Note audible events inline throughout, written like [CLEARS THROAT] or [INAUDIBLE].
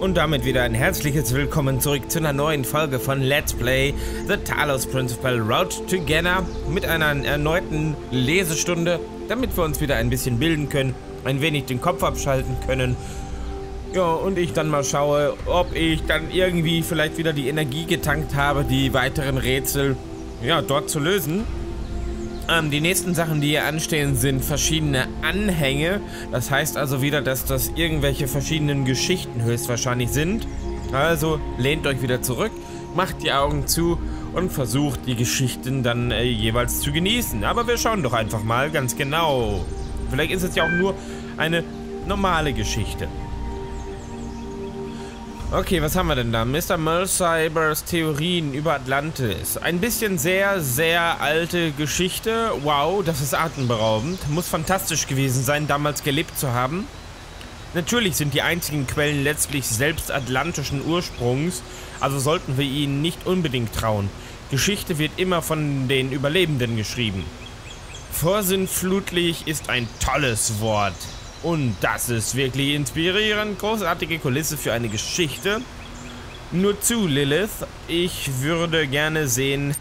Und damit wieder ein herzliches Willkommen zurück zu einer neuen Folge von Let's Play The Talos Principal Route Together mit einer erneuten Lesestunde, damit wir uns wieder ein bisschen bilden können, ein wenig den Kopf abschalten können. Ja, und ich dann mal schaue, ob ich dann irgendwie vielleicht wieder die Energie getankt habe, die weiteren Rätsel ja, dort zu lösen. Ähm, die nächsten Sachen, die hier anstehen, sind verschiedene Anhänge. Das heißt also wieder, dass das irgendwelche verschiedenen Geschichten höchstwahrscheinlich sind. Also lehnt euch wieder zurück, macht die Augen zu und versucht die Geschichten dann äh, jeweils zu genießen. Aber wir schauen doch einfach mal ganz genau. Vielleicht ist es ja auch nur eine normale Geschichte. Okay, was haben wir denn da? Mr. Mulcybers Theorien über Atlantis. Ein bisschen sehr, sehr alte Geschichte. Wow, das ist atemberaubend. Muss fantastisch gewesen sein, damals gelebt zu haben. Natürlich sind die einzigen Quellen letztlich selbst atlantischen Ursprungs, also sollten wir ihnen nicht unbedingt trauen. Geschichte wird immer von den Überlebenden geschrieben. Vorsinnflutlich ist ein tolles Wort. Und das ist wirklich inspirierend. Großartige Kulisse für eine Geschichte. Nur zu, Lilith. Ich würde gerne sehen,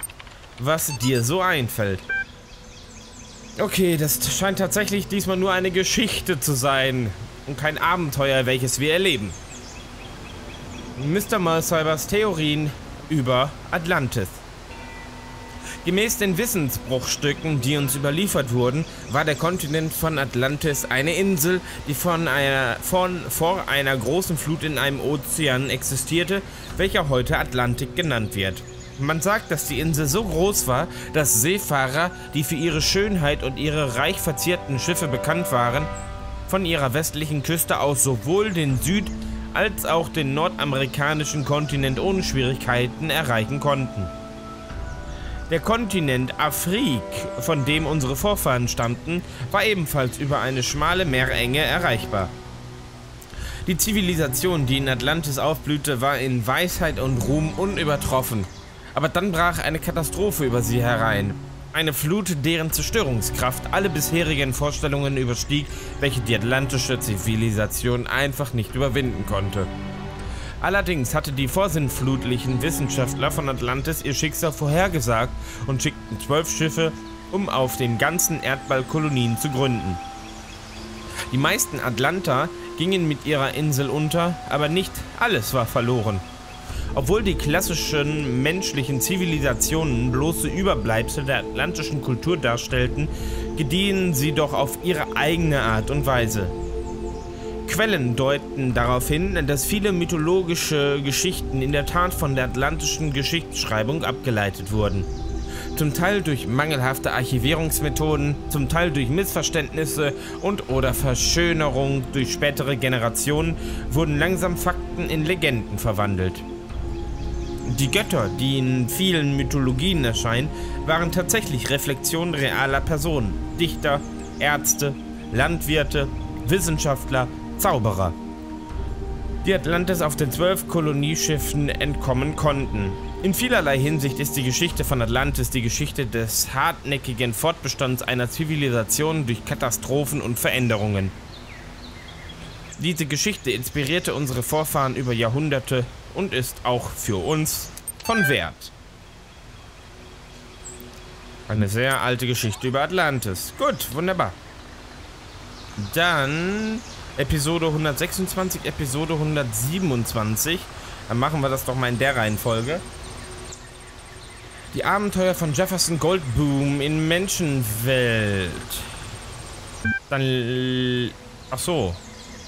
was dir so einfällt. Okay, das scheint tatsächlich diesmal nur eine Geschichte zu sein. Und kein Abenteuer, welches wir erleben. Mr. Malcybers Theorien über Atlantis. Gemäß den Wissensbruchstücken, die uns überliefert wurden, war der Kontinent von Atlantis eine Insel, die von einer, von, vor einer großen Flut in einem Ozean existierte, welcher heute Atlantik genannt wird. Man sagt, dass die Insel so groß war, dass Seefahrer, die für ihre Schönheit und ihre reich verzierten Schiffe bekannt waren, von ihrer westlichen Küste aus sowohl den Süd- als auch den nordamerikanischen Kontinent ohne Schwierigkeiten erreichen konnten. Der Kontinent Afrik, von dem unsere Vorfahren stammten, war ebenfalls über eine schmale Meerenge erreichbar. Die Zivilisation, die in Atlantis aufblühte, war in Weisheit und Ruhm unübertroffen. Aber dann brach eine Katastrophe über sie herein. Eine Flut, deren Zerstörungskraft alle bisherigen Vorstellungen überstieg, welche die atlantische Zivilisation einfach nicht überwinden konnte. Allerdings hatte die vorsinnflutlichen Wissenschaftler von Atlantis ihr Schicksal vorhergesagt und schickten zwölf Schiffe, um auf dem ganzen Erdball Kolonien zu gründen. Die meisten Atlanter gingen mit ihrer Insel unter, aber nicht alles war verloren. Obwohl die klassischen menschlichen Zivilisationen bloße Überbleibsel der atlantischen Kultur darstellten, gediehen sie doch auf ihre eigene Art und Weise. Quellen deuten darauf hin, dass viele mythologische Geschichten in der Tat von der atlantischen Geschichtsschreibung abgeleitet wurden. Zum Teil durch mangelhafte Archivierungsmethoden, zum Teil durch Missverständnisse und oder Verschönerung durch spätere Generationen wurden langsam Fakten in Legenden verwandelt. Die Götter, die in vielen Mythologien erscheinen, waren tatsächlich Reflexionen realer Personen, Dichter, Ärzte, Landwirte, Wissenschaftler, Zauberer, die Atlantis auf den zwölf Kolonieschiffen entkommen konnten. In vielerlei Hinsicht ist die Geschichte von Atlantis die Geschichte des hartnäckigen Fortbestands einer Zivilisation durch Katastrophen und Veränderungen. Diese Geschichte inspirierte unsere Vorfahren über Jahrhunderte und ist auch für uns von Wert. Eine sehr alte Geschichte über Atlantis. Gut, wunderbar. Dann Episode 126, Episode 127. Dann machen wir das doch mal in der Reihenfolge. Die Abenteuer von Jefferson Goldboom in Menschenwelt. Dann... Ach so.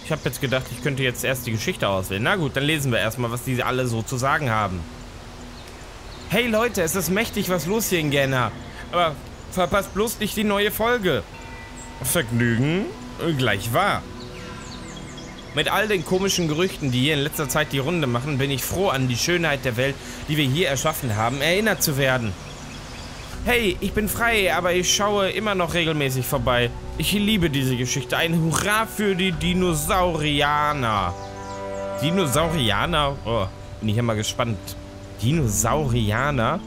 Ich habe jetzt gedacht, ich könnte jetzt erst die Geschichte auswählen. Na gut, dann lesen wir erstmal, was die alle so zu sagen haben. Hey Leute, es ist mächtig was los hier in Genna. Aber verpasst bloß nicht die neue Folge. Vergnügen gleich wahr. Mit all den komischen Gerüchten, die hier in letzter Zeit die Runde machen, bin ich froh, an die Schönheit der Welt, die wir hier erschaffen haben, erinnert zu werden. Hey, ich bin frei, aber ich schaue immer noch regelmäßig vorbei. Ich liebe diese Geschichte. Ein Hurra für die Dinosaurianer. Dinosaurianer? Oh, bin ich mal gespannt. Dinosaurianer?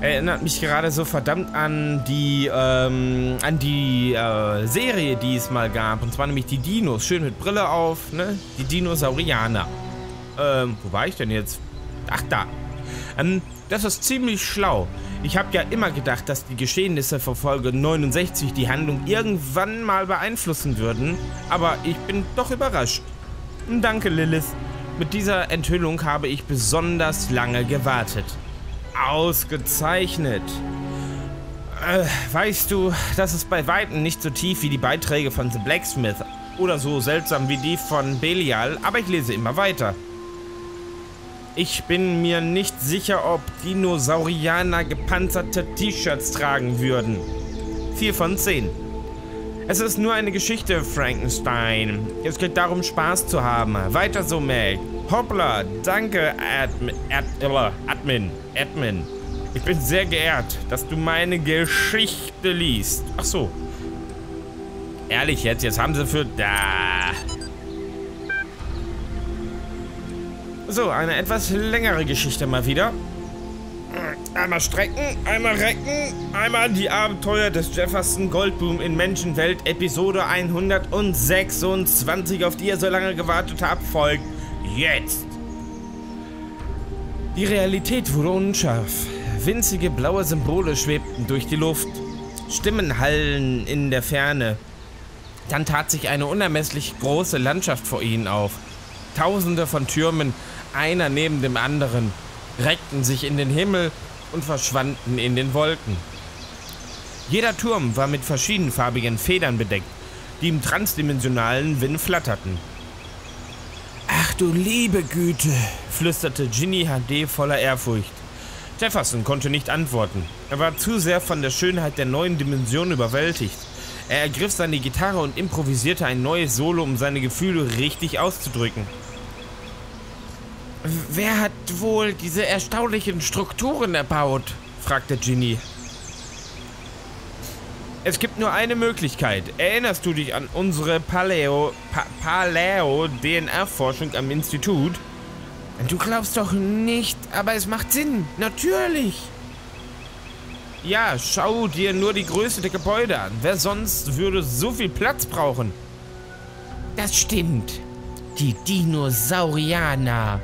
Erinnert mich gerade so verdammt an die, ähm, an die äh, Serie, die es mal gab. Und zwar nämlich die Dinos. Schön mit Brille auf, ne? Die Dinosaurianer. Ähm, wo war ich denn jetzt? Ach, da. Ähm, das ist ziemlich schlau. Ich habe ja immer gedacht, dass die Geschehnisse vor Folge 69 die Handlung irgendwann mal beeinflussen würden. Aber ich bin doch überrascht. Danke, Lilith. Mit dieser Enthüllung habe ich besonders lange gewartet. Ausgezeichnet. Äh, weißt du, das ist bei Weitem nicht so tief wie die Beiträge von The Blacksmith oder so seltsam wie die von Belial, aber ich lese immer weiter. Ich bin mir nicht sicher, ob Dinosaurianer gepanzerte T-Shirts tragen würden. 4 von 10. Es ist nur eine Geschichte, Frankenstein. Es geht darum, Spaß zu haben. Weiter so, Meg. Hoppla, danke, Admin. Ad, Admin. Admin. Ich bin sehr geehrt, dass du meine Geschichte liest. Ach so. Ehrlich jetzt, jetzt haben sie für... Da. So, eine etwas längere Geschichte mal wieder. Einmal strecken, einmal recken, einmal die Abenteuer des Jefferson Goldboom in Menschenwelt Episode 126, auf die ihr so lange gewartet habt, folgt jetzt. Die Realität wurde unscharf. Winzige blaue Symbole schwebten durch die Luft. Stimmen hallen in der Ferne. Dann tat sich eine unermesslich große Landschaft vor ihnen auf. Tausende von Türmen einer neben dem anderen, reckten sich in den Himmel und verschwanden in den Wolken. Jeder Turm war mit verschiedenfarbigen Federn bedeckt, die im transdimensionalen Wind flatterten. Ach du liebe Güte, flüsterte Ginny HD voller Ehrfurcht. Jefferson konnte nicht antworten. Er war zu sehr von der Schönheit der neuen Dimension überwältigt. Er ergriff seine Gitarre und improvisierte ein neues Solo, um seine Gefühle richtig auszudrücken. Wer hat wohl diese erstaunlichen Strukturen erbaut? fragte Ginny. Es gibt nur eine Möglichkeit. Erinnerst du dich an unsere Paleo, pa Paleo DNR-Forschung am Institut? Du glaubst doch nicht, aber es macht Sinn. Natürlich. Ja, schau dir nur die Größe der Gebäude an. Wer sonst würde so viel Platz brauchen? Das stimmt. Die Dinosaurianer.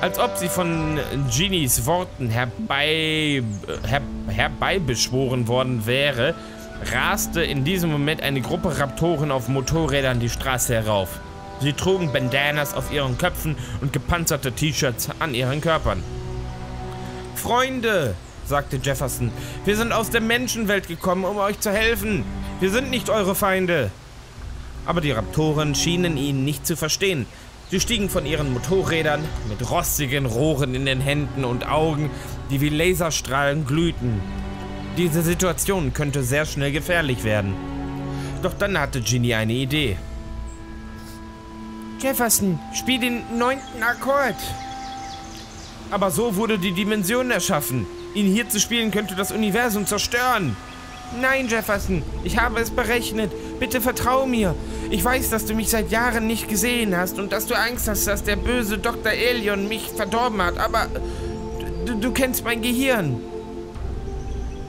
Als ob sie von Genies Worten herbei, her, herbeibeschworen worden wäre, raste in diesem Moment eine Gruppe Raptoren auf Motorrädern die Straße herauf. Sie trugen Bandanas auf ihren Köpfen und gepanzerte T-Shirts an ihren Körpern. Freunde, sagte Jefferson, wir sind aus der Menschenwelt gekommen, um euch zu helfen. Wir sind nicht eure Feinde. Aber die Raptoren schienen ihn nicht zu verstehen. Sie stiegen von ihren Motorrädern mit rostigen Rohren in den Händen und Augen, die wie Laserstrahlen glühten. Diese Situation könnte sehr schnell gefährlich werden. Doch dann hatte Ginny eine Idee. Jefferson, spiel den neunten Akkord. Aber so wurde die Dimension erschaffen. Ihn hier zu spielen könnte das Universum zerstören. Nein, Jefferson, ich habe es berechnet. Bitte vertrau mir. Ich weiß, dass du mich seit Jahren nicht gesehen hast und dass du Angst hast, dass der böse Dr. Elion mich verdorben hat, aber du, du kennst mein Gehirn.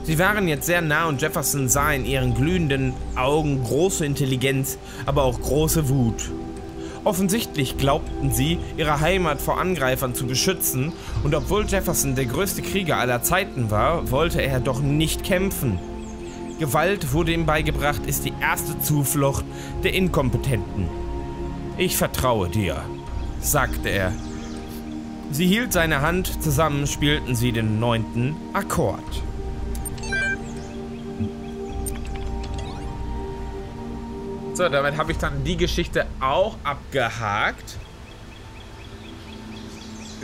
Sie waren jetzt sehr nah und Jefferson sah in ihren glühenden Augen große Intelligenz, aber auch große Wut. Offensichtlich glaubten sie, ihre Heimat vor Angreifern zu beschützen, und obwohl Jefferson der größte Krieger aller Zeiten war, wollte er doch nicht kämpfen. Gewalt wurde ihm beigebracht, ist die erste Zuflucht der Inkompetenten. Ich vertraue dir, sagte er. Sie hielt seine Hand, zusammen spielten sie den neunten Akkord. So, damit habe ich dann die Geschichte auch abgehakt.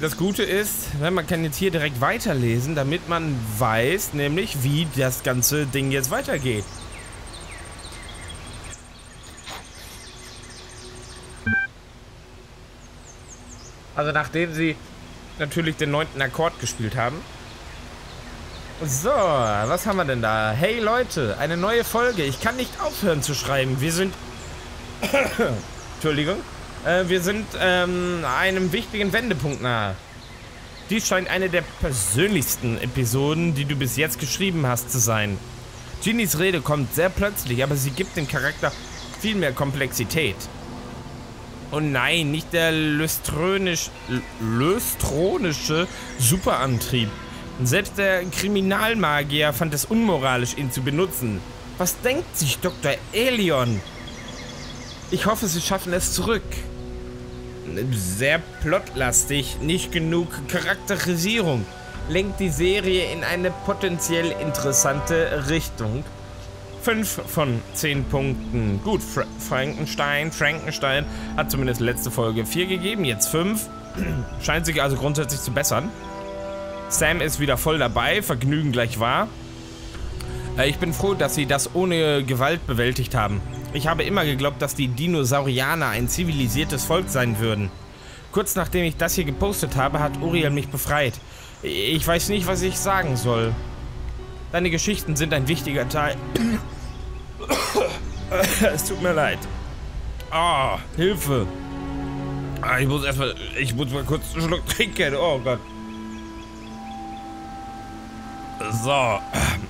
Das Gute ist, man kann jetzt hier direkt weiterlesen, damit man weiß, nämlich wie das ganze Ding jetzt weitergeht. Also nachdem sie natürlich den neunten Akkord gespielt haben. So, was haben wir denn da? Hey Leute, eine neue Folge. Ich kann nicht aufhören zu schreiben. Wir sind... [COUGHS] Entschuldigung. Äh, wir sind ähm, einem wichtigen Wendepunkt nahe. Dies scheint eine der persönlichsten Episoden, die du bis jetzt geschrieben hast, zu sein. Ginnys Rede kommt sehr plötzlich, aber sie gibt dem Charakter viel mehr Komplexität. Und nein, nicht der löstronische Superantrieb. Selbst der Kriminalmagier fand es unmoralisch, ihn zu benutzen. Was denkt sich Dr. Elion? Ich hoffe, sie schaffen es zurück. Sehr plotlastig, nicht genug Charakterisierung. Lenkt die Serie in eine potenziell interessante Richtung. 5 von 10 Punkten. Gut, Fra Frankenstein, Frankenstein hat zumindest letzte Folge 4 gegeben, jetzt 5. [CLEARS THROAT] Scheint sich also grundsätzlich zu bessern. Sam ist wieder voll dabei, Vergnügen gleich wahr. Äh, ich bin froh, dass sie das ohne Gewalt bewältigt haben. Ich habe immer geglaubt, dass die Dinosaurianer ein zivilisiertes Volk sein würden. Kurz nachdem ich das hier gepostet habe, hat Uriel mich befreit. Ich weiß nicht, was ich sagen soll. Deine Geschichten sind ein wichtiger Teil. [COUGHS] es tut mir leid. Ah, oh, Hilfe. Ah, ich muss erstmal. Ich muss mal kurz einen Schluck trinken. Oh Gott. So.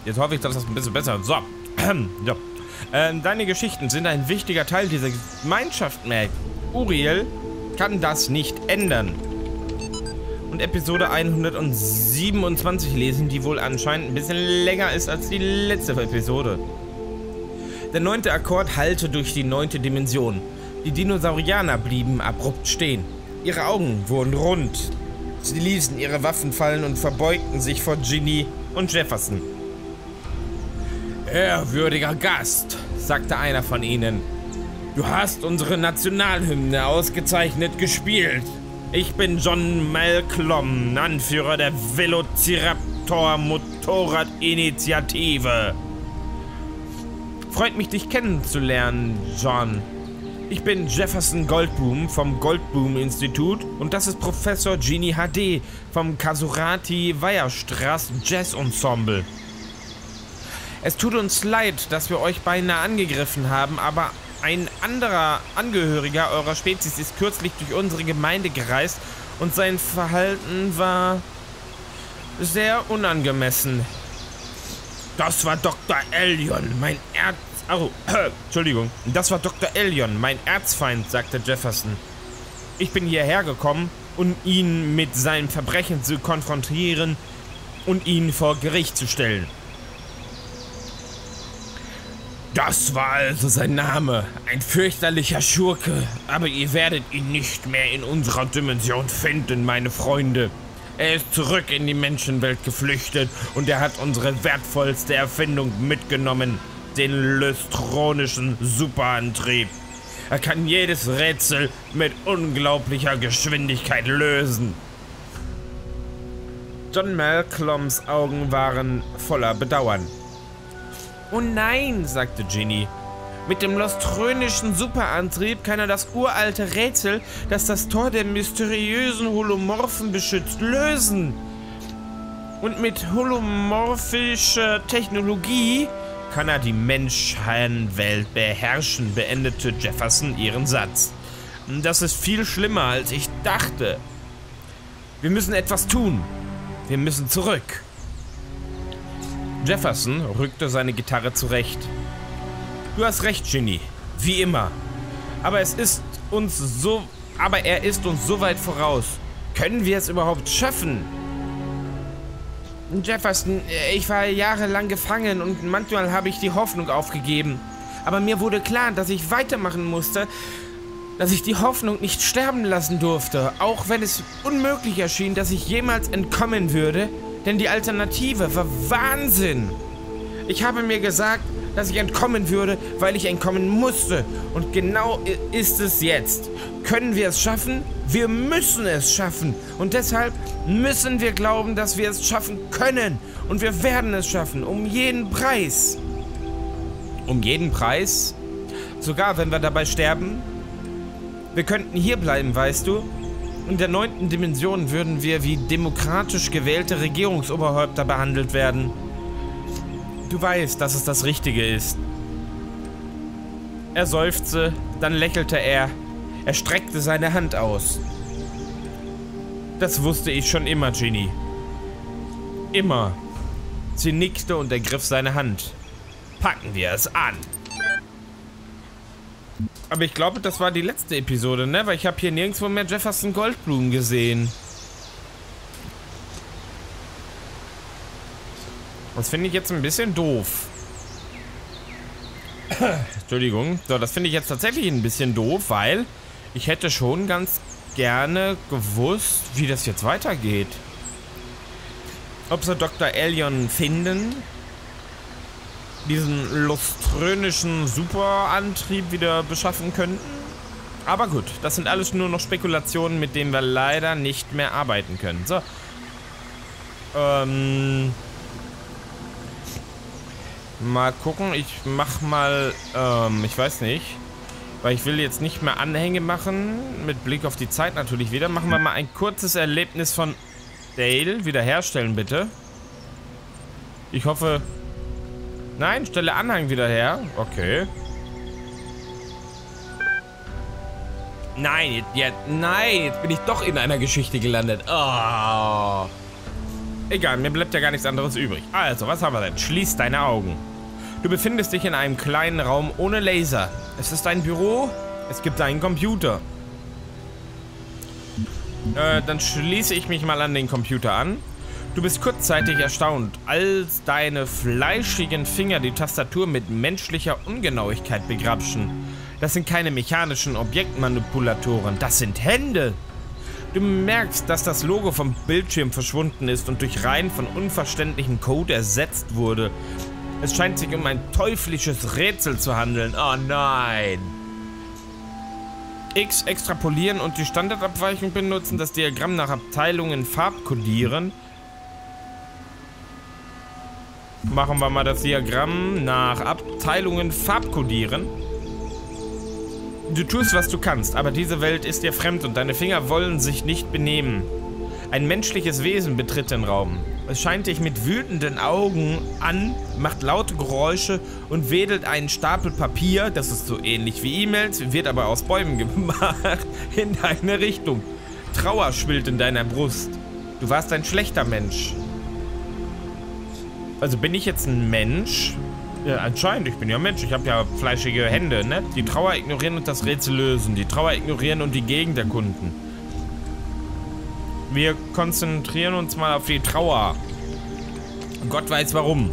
Jetzt hoffe ich, dass das ein bisschen besser. So. [COUGHS] ja. Ähm, deine Geschichten sind ein wichtiger Teil dieser Gemeinschaft, Mac. Uriel kann das nicht ändern. Und Episode 127 lesen, die wohl anscheinend ein bisschen länger ist als die letzte Episode. Der neunte Akkord hallte durch die neunte Dimension. Die Dinosaurianer blieben abrupt stehen. Ihre Augen wurden rund. Sie ließen ihre Waffen fallen und verbeugten sich vor Ginny und Jefferson. Ehrwürdiger Gast, sagte einer von ihnen. Du hast unsere Nationalhymne ausgezeichnet gespielt. Ich bin John Malcolm, Anführer der Velociraptor Motorradinitiative. Freut mich, dich kennenzulernen, John. Ich bin Jefferson Goldboom vom Goldboom Institut und das ist Professor Genie HD vom Kasurati Weierstraß Jazz Ensemble. Es tut uns leid, dass wir euch beinahe angegriffen haben, aber ein anderer Angehöriger eurer Spezies ist kürzlich durch unsere Gemeinde gereist und sein Verhalten war sehr unangemessen. Das war Dr. Elion, mein Erz... Oh, [CLEARS THROAT] äh, Entschuldigung. Das war Dr. Elion, mein Erzfeind, sagte Jefferson. Ich bin hierher gekommen, um ihn mit seinem Verbrechen zu konfrontieren und ihn vor Gericht zu stellen. Das war also sein Name. Ein fürchterlicher Schurke. Aber ihr werdet ihn nicht mehr in unserer Dimension finden, meine Freunde. Er ist zurück in die Menschenwelt geflüchtet und er hat unsere wertvollste Erfindung mitgenommen. Den lystronischen Superantrieb. Er kann jedes Rätsel mit unglaublicher Geschwindigkeit lösen. John Malcolms Augen waren voller Bedauern. Oh nein, sagte Ginny. Mit dem loströnischen Superantrieb kann er das uralte Rätsel, das das Tor der mysteriösen Holomorphen beschützt, lösen. Und mit holomorphischer Technologie kann er die Menschheitenwelt beherrschen, beendete Jefferson ihren Satz. Das ist viel schlimmer, als ich dachte. Wir müssen etwas tun. Wir müssen zurück. Jefferson rückte seine Gitarre zurecht. Du hast recht, Ginny. Wie immer. Aber es ist uns so. Aber er ist uns so weit voraus. Können wir es überhaupt schaffen? Jefferson, ich war jahrelang gefangen und manchmal habe ich die Hoffnung aufgegeben. Aber mir wurde klar, dass ich weitermachen musste, dass ich die Hoffnung nicht sterben lassen durfte, auch wenn es unmöglich erschien, dass ich jemals entkommen würde. Denn die Alternative war Wahnsinn. Ich habe mir gesagt, dass ich entkommen würde, weil ich entkommen musste. Und genau ist es jetzt. Können wir es schaffen? Wir müssen es schaffen. Und deshalb müssen wir glauben, dass wir es schaffen können. Und wir werden es schaffen. Um jeden Preis. Um jeden Preis? Sogar wenn wir dabei sterben? Wir könnten hier bleiben, weißt du? In der neunten Dimension würden wir wie demokratisch gewählte Regierungsoberhäupter behandelt werden. Du weißt, dass es das Richtige ist. Er seufzte, dann lächelte er. Er streckte seine Hand aus. Das wusste ich schon immer, Ginny. Immer. Sie nickte und ergriff seine Hand. Packen wir es an. Aber ich glaube, das war die letzte Episode, ne? Weil ich habe hier nirgendwo mehr Jefferson Goldblum gesehen. Das finde ich jetzt ein bisschen doof. [COUGHS] Entschuldigung. So, das finde ich jetzt tatsächlich ein bisschen doof, weil ich hätte schon ganz gerne gewusst, wie das jetzt weitergeht. Ob sie Dr. Elion finden, diesen luströnischen Superantrieb wieder beschaffen könnten. Aber gut, das sind alles nur noch Spekulationen, mit denen wir leider nicht mehr arbeiten können. So. Ähm. Mal gucken, ich mach mal, ähm, ich weiß nicht. Weil ich will jetzt nicht mehr Anhänge machen. Mit Blick auf die Zeit natürlich wieder. Machen wir mal ein kurzes Erlebnis von Dale. Wiederherstellen, bitte. Ich hoffe... Nein, stelle Anhang wieder her. Okay. Nein, jetzt, nein, jetzt bin ich doch in einer Geschichte gelandet. Oh. Egal, mir bleibt ja gar nichts anderes übrig. Also, was haben wir denn? Schließ deine Augen. Du befindest dich in einem kleinen Raum ohne Laser. Es ist ein Büro, es gibt einen Computer. Äh, dann schließe ich mich mal an den Computer an. Du bist kurzzeitig erstaunt, als deine fleischigen Finger die Tastatur mit menschlicher Ungenauigkeit begrapschen. Das sind keine mechanischen Objektmanipulatoren, das sind Hände. Du merkst, dass das Logo vom Bildschirm verschwunden ist und durch Reihen von unverständlichem Code ersetzt wurde. Es scheint sich um ein teuflisches Rätsel zu handeln. Oh nein. X extrapolieren und die Standardabweichung benutzen, das Diagramm nach Abteilungen farbkodieren. Machen wir mal das Diagramm nach Abteilungen farbkodieren. Du tust, was du kannst, aber diese Welt ist dir fremd und deine Finger wollen sich nicht benehmen. Ein menschliches Wesen betritt den Raum. Es scheint dich mit wütenden Augen an, macht laute Geräusche und wedelt einen Stapel Papier, das ist so ähnlich wie E-Mails, wird aber aus Bäumen [LAUGHS] gemacht, in deine Richtung. Trauer schwillt in deiner Brust. Du warst ein schlechter Mensch. Also bin ich jetzt ein Mensch? Ja, anscheinend, ich bin ja Mensch. Ich habe ja fleischige Hände, ne? Die Trauer ignorieren und das Rätsel lösen. Die Trauer ignorieren und die Gegend erkunden. Wir konzentrieren uns mal auf die Trauer. Gott weiß warum.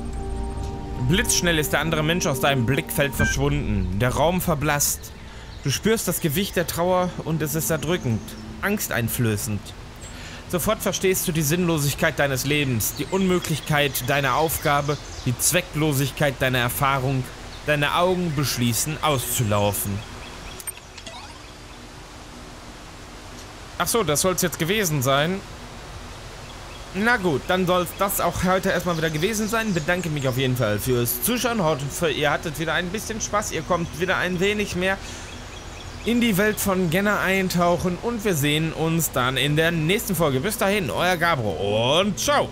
Blitzschnell ist der andere Mensch aus deinem Blickfeld verschwunden. Der Raum verblasst. Du spürst das Gewicht der Trauer und es ist erdrückend, angsteinflößend. Sofort verstehst du die Sinnlosigkeit deines Lebens, die Unmöglichkeit deiner Aufgabe, die Zwecklosigkeit deiner Erfahrung. Deine Augen beschließen, auszulaufen. Ach so, das es jetzt gewesen sein. Na gut, dann soll das auch heute erstmal wieder gewesen sein. Bedanke mich auf jeden Fall fürs Zuschauen. Hoffe, ihr hattet wieder ein bisschen Spaß. Ihr kommt wieder ein wenig mehr in die Welt von Genner eintauchen. Und wir sehen uns dann in der nächsten Folge. Bis dahin, euer Gabro und ciao.